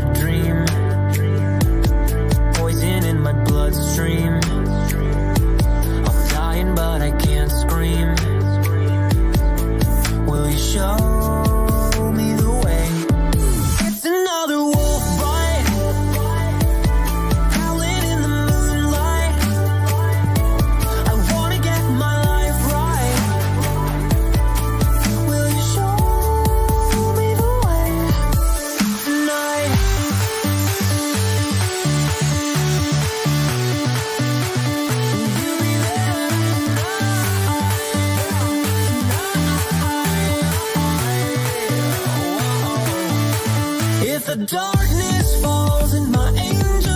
dream. Poison in my bloodstream. I'm dying but I can't scream. Will you show the darkness falls and my angel